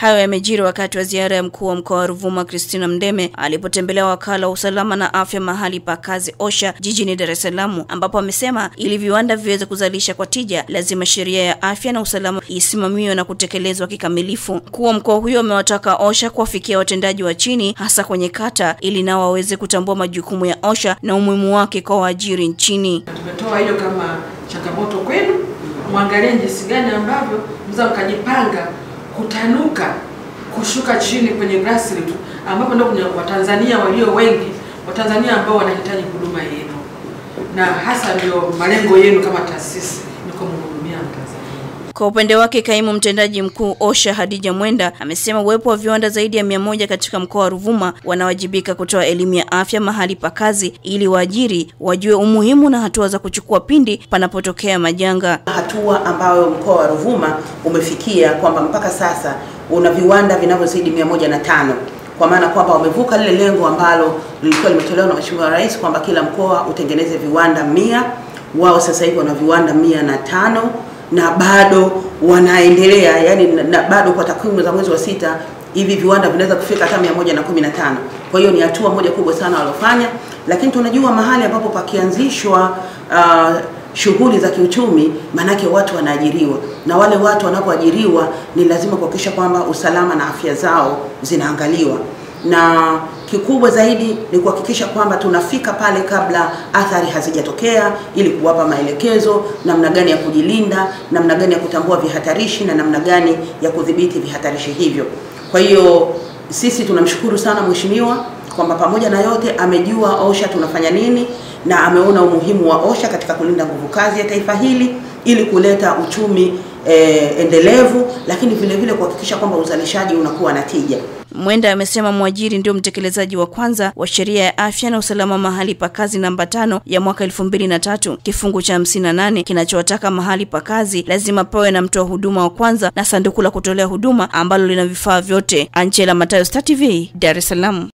Hayo yamejiri wakati wa ziara ya mkuu wa mkoa wa Ruvuma Christina Mdeme alipotembelea wakala wa usalama na afya mahali pa kazi OSHA jijini Dar es Salaam, ambapo amesema ili viwanda viweze kuzalisha kwa tija, lazima sheria ya afya na usalama isimamiwe na kutekelezwa kikamilifu. Mkuu wa mkoa huyo amewataka OSHA kuwafikia watendaji wa chini, hasa kwenye kata, ili nao waweze kutambua majukumu ya OSHA na umuhimu wake kwa waajiri nchini. Tumetoa hilo kama changamoto kwenu, mwangalie jinsi gani ambavyo mza mkajipanga kutanuka kushuka chini kwenye grassroots ambapo ndio kuna Watanzania walio wengi, Watanzania ambao wanahitaji huduma yenu, na hasa ndio malengo yenu kama taasisi. Kwa upande wake kaimu mtendaji mkuu OSHA Hadija Mwenda amesema uwepo wa viwanda zaidi ya mia moja katika mkoa wa Ruvuma wanawajibika kutoa elimu ya afya mahali pa kazi ili waajiri wajue umuhimu na hatua za kuchukua pindi panapotokea majanga. Hatua ambayo mkoa wa Ruvuma umefikia kwamba mpaka sasa una viwanda vinavyozidi mia moja na tano kwa maana kwamba wamevuka lile lengo ambalo lilikuwa limetolewa na Mheshimiwa Rais kwamba kila mkoa utengeneze viwanda mia. Wao sasa hivi wana viwanda mia na tano na bado wanaendelea yani, na bado kwa takwimu za mwezi wa sita hivi viwanda vinaweza kufika hata mia moja na kumi na tano. Kwa hiyo ni hatua moja kubwa sana waliofanya, lakini tunajua mahali ambapo pakianzishwa uh, shughuli za kiuchumi, maanake watu wanaajiriwa, na wale watu wanapoajiriwa ni lazima kuhakikisha kwamba usalama na afya zao zinaangaliwa, na kikubwa zaidi ni kuhakikisha kwamba tunafika pale kabla athari hazijatokea, ili kuwapa maelekezo namna gani ya kujilinda, namna gani ya kutambua vihatarishi na namna gani ya kudhibiti vihatarishi hivyo. Kwa hiyo sisi tunamshukuru sana mheshimiwa kwamba pamoja na yote amejua OSHA tunafanya nini na ameona umuhimu wa OSHA katika kulinda nguvu kazi ya taifa hili ili kuleta uchumi eh, endelevu, lakini vile vile kuhakikisha kwamba uzalishaji unakuwa na tija. Mwenda amesema mwajiri ndio mtekelezaji wa kwanza wa sheria ya afya na usalama mahali pa kazi namba tano ya mwaka elfu mbili na tatu kifungu cha hamsini na nane kinachowataka mahali pa kazi lazima pawe na mtoa huduma wa kwanza na sanduku la kutolea huduma ambalo lina vifaa vyote. Angela Matayo, Star TV, Dar es Salaam.